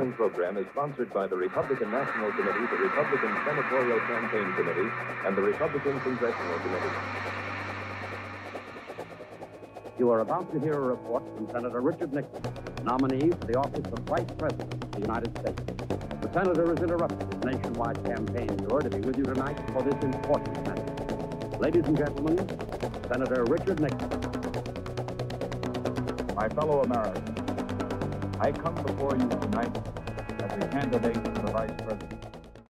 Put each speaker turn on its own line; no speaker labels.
following program is sponsored by the Republican National Committee, the Republican Senatorial Campaign Committee, and the Republican Congressional Committee.
You are about to hear a report from Senator Richard Nixon, nominee for the office of Vice President of the United States. The senator has interrupted his nationwide campaign tour to be with you tonight for this important message. Ladies and gentlemen, Senator Richard Nixon.
My fellow Americans, I come before you tonight as a candidate for the Vice Presidency.